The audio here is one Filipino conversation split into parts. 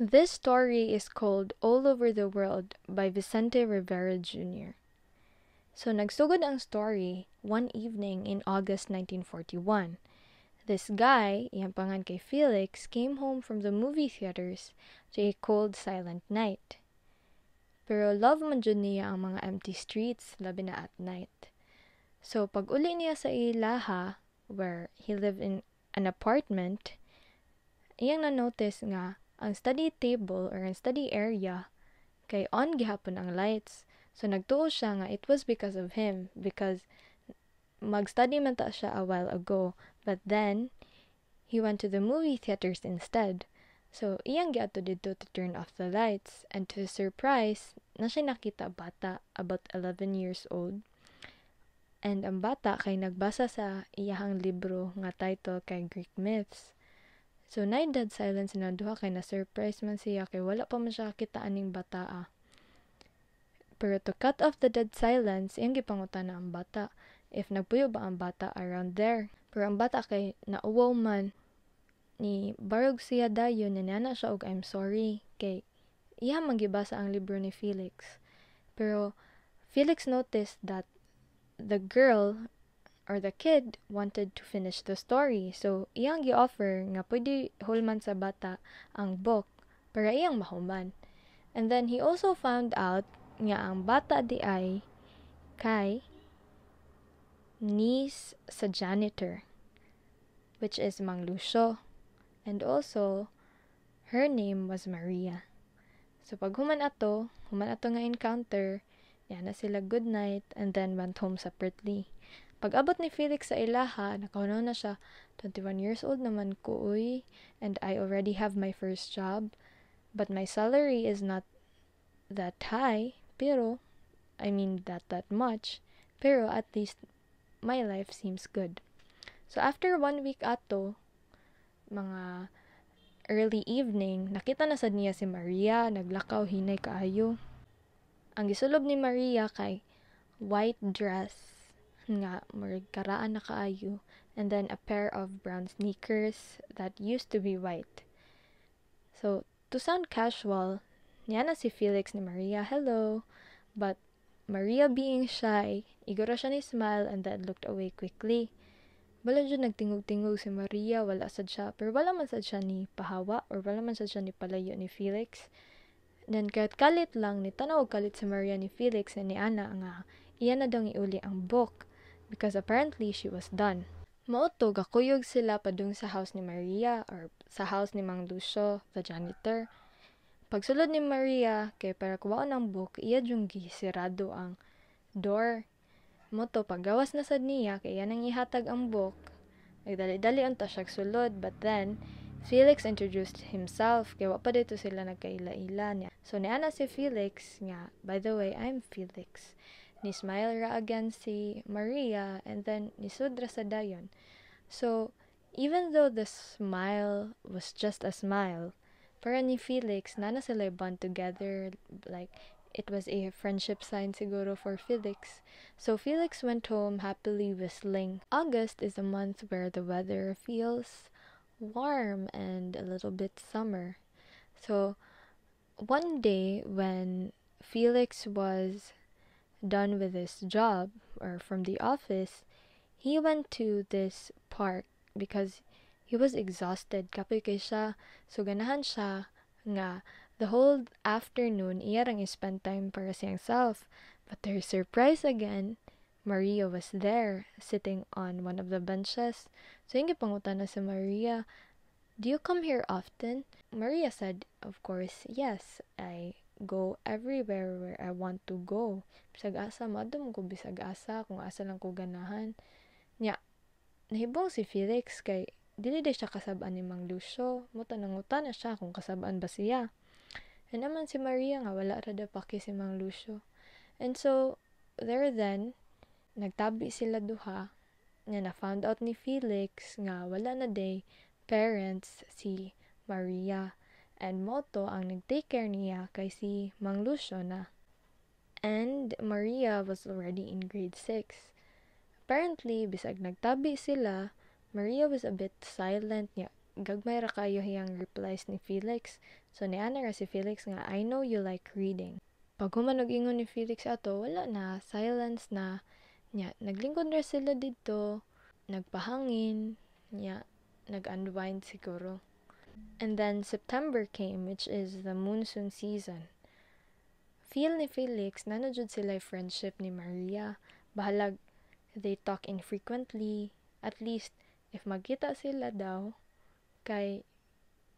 This story is called All Over the World by Vicente Rivera Jr. So nagsugod ang story one evening in August 1941. This guy, iyang pangan kay Felix, came home from the movie theaters to a cold, silent night. Pero love man jud niya ang mga empty streets, labi na at night. So pag uli niya sa ilaha, where he lived in an apartment, iyang na-notice nga ang study table or ang study area kay on gihapon ang lights. So nagtuo siya nga it was because of him because mag-study man ta siya a while ago but then he went to the movie theaters instead. So iyang giato dito to turn off the lights and to his surprise na siya nakita bata about 11 years old. And ang bata kay nagbasa sa iyahang libro nga title kay Greek Myths. So, na dead silence na duha kay na-surprise man siya kay wala pa man siya kakita aning bata ah. Pero to cut off the dead silence, iyang gipangutan na ang bata if nagpuyo ba ang bata around there. Pero ang bata kay nauwaw man ni barog siya dayon na nana siya og I'm sorry kay iya magibasa ang libro ni Felix. Pero Felix noticed that the girl or the kid wanted to finish the story. So, iyang gi-offer nga pwede hulman sa bata ang book para iyang mahuman. And then, he also found out nga ang bata di ay kay niece sa janitor, which is Mang Lucio. And also, her name was Maria. So, pag human ato, human ato nga encounter, yan na sila good night, and then went home separately. Pag abot ni Felix sa ilaha, nakaunaw na siya, 21 years old naman ko, uy, and I already have my first job, but my salary is not that high, pero, I mean, that that much, pero at least my life seems good. So, after one week ato, mga early evening, nakita na sad niya si Maria, naglakaw, hinay kaayo. Ang gisulob ni Maria kay white dress nga murag karaan na kaayo and then a pair of brown sneakers that used to be white. So, to sound casual, niya na si Felix ni Maria, hello, but Maria being shy, igora siya ni smile and then looked away quickly. Wala dyan nagtingog-tingog si Maria, wala sad siya, pero wala man sad siya ni pahawa or wala man sad siya ni palayo ni Felix. Then kahit kalit lang, ni tanaw kalit si Maria ni Felix na ni Ana nga, iyan na daw iuli ang book because apparently she was done. Mauto, gakuyog sila padung sa house ni Maria or sa house ni Mang Lucio, the janitor. Pagsulod ni Maria, kay para kuwaon ang book, iya yung gisirado ang door. Moto, paggawas na sad niya, kaya nang ihatag ang book. Nagdali-dali unta siya sulod, but then, Felix introduced himself, kaya pa dito sila nagkaila-ila niya. So, niana si Felix nga, by the way, I'm Felix ni smile ra again si Maria and then ni Sudra sa dayon. So, even though the smile was just a smile, para ni Felix, nana sila bond together, like, it was a friendship sign siguro for Felix. So Felix went home happily whistling. August is a month where the weather feels warm and a little bit summer. So one day when Felix was done with his job or from the office, he went to this park because he was exhausted. Kapoy. So, ganahan siya nga the whole afternoon, iya rang spend time para siyang self. But to her surprise again, Maria was there, sitting on one of the benches. So, yung gipangutan na si Maria, Do you come here often? Maria said, Of course, yes. I go everywhere where I want to go. Bisag asa, madum ko bisag asa, kung asa lang ko ganahan. Nya, nahibong si Felix kay dili day siya kasabaan ni Mang Lucio. Mutanang-utan na siya kung kasabaan ba siya. And naman si Maria nga wala ra da paki si Mang Lucio. And so, there then, nagtabi sila duha nga na found out ni Felix nga wala na day parents si Maria and Moto ang nag-take care niya kay si Mang Lucio na. And Maria was already in grade 6. Apparently, bisag nagtabi sila, Maria was a bit silent niya. gagmay ra kayo hiyang replies ni Felix. So niana ra si Felix nga I know you like reading. Pag human ingon ni Felix ato, wala na, silence na. Nya, naglingkod ra sila dito, nagpahangin, nya, nag-unwind siguro. And then September came, which is the monsoon season. Feel ni Felix, nanajud sila friendship ni Maria. Bahalag, they talk infrequently. At least, if magkita sila daw, kay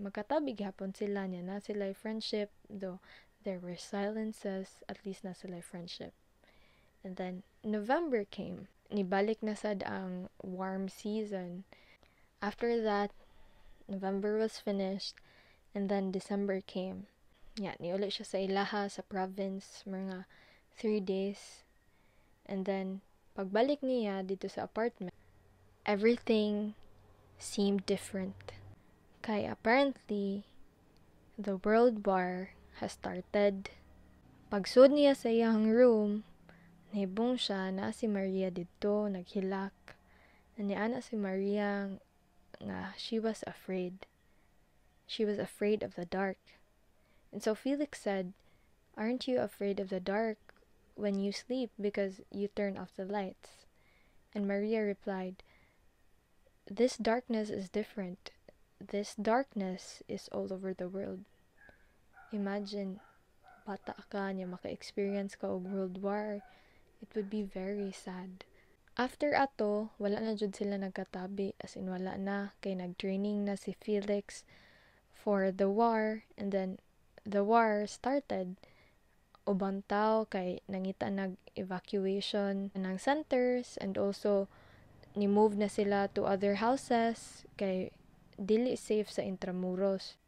magkatabig hapon sila niya na sila friendship, though there were silences, at least na sila friendship. And then, November came. Nibalik na sad ang warm season. After that, November was finished, and then December came. Yeah, niuli siya sa ilaha, sa province, mga three days. And then, pagbalik niya dito sa apartment, everything seemed different. Kay apparently, the world war has started. Pagsud niya sa iyang room, nahibong siya na si Maria dito, naghilak. Naniana si Maria she was afraid. She was afraid of the dark. And so Felix said, Aren't you afraid of the dark when you sleep because you turn off the lights? And Maria replied, This darkness is different this darkness is all over the world. Imagine, bata ka niya maka-experience ka og World War. It would be very sad. After ato, wala na jud sila nagkatabi as in wala na kay nag-training na si Felix for the war and then the war started. Ubang tao kay nangita nag-evacuation ng centers and also ni-move na sila to other houses kay dili safe sa Intramuros.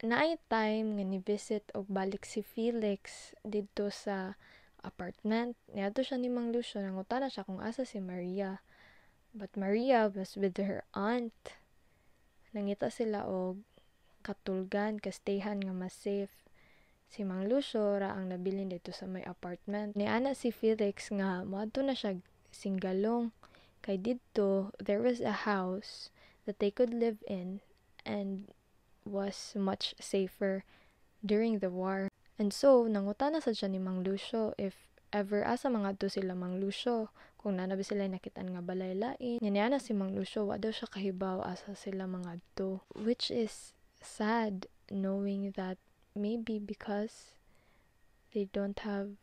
Naay time nga ni-visit og balik si Felix didto sa apartment. Niadto siya ni Mang Lucio, nangutana siya kung asa si Maria. But Maria was with her aunt. Nangita sila og katulgan, kastayhan nga mas safe. Si Mang Lucio ra ang nabilin dito sa may apartment. Ni ana si Felix nga moadto na siya singgalong. Kay didto, there was a house that they could live in and was much safer during the war. And so, nangutana sa siya ni Mang Lucio if ever asa mga to sila Mang Lucio kung nanabi sila nakitaan nga balay lain. Yan si Mang Lucio, wa daw siya kahibaw asa sila mga to. Which is sad knowing that maybe because they don't have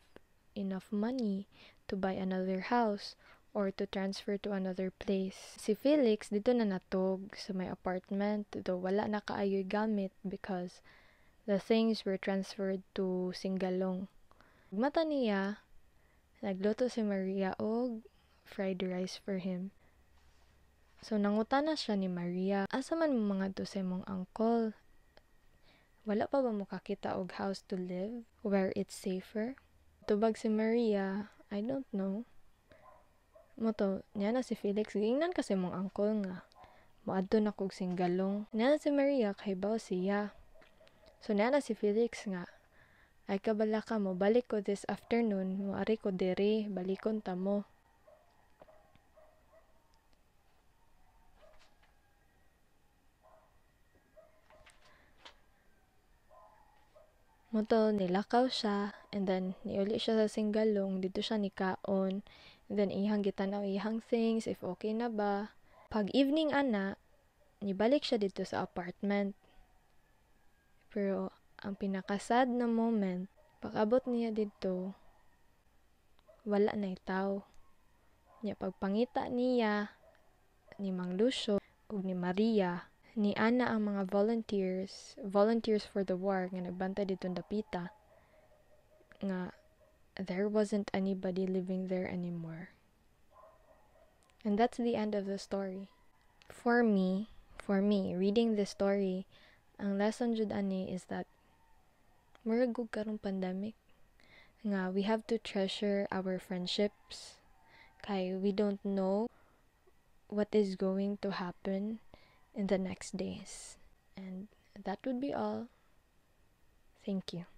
enough money to buy another house or to transfer to another place. Si Felix dito na natog sa may apartment though wala na kaayoy gamit because the things were transferred to Singalong. Mata niya, nagluto si Maria og fried rice for him. So nangutana siya ni Maria, asa man mo mga to sa mong uncle? Wala pa ba mo kakita og house to live where it's safer? Tubag si Maria, I don't know. Moto, niya na si Felix, gingnan kasi mong angkol nga. Maadto na kog singgalong. Niya na si Maria, kahibaw siya. So niya na si Felix nga. Ay kabala ka mo, balik ko this afternoon, muari ko diri, balikon ta mo. Moto, nilakaw siya, and then, niuli siya sa singgalong, dito siya ni Kaon, Then, ihang gitanaw ihang things, if okay na ba. Pag evening ana, nibalik siya dito sa apartment. Pero, ang pinakasad na moment, pag-abot niya dito, wala na itaw. Niya pagpangita niya, ni Mang Lucio, ug ni Maria, ni Ana ang mga volunteers, volunteers for the war, nga nagbantay dito dapita, nga there wasn't anybody living there anymore. And that's the end of the story. For me, for me, reading this story, ang lesson jud ani is that muragug karong pandemic nga we have to treasure our friendships kay we don't know what is going to happen in the next days. And that would be all. Thank you.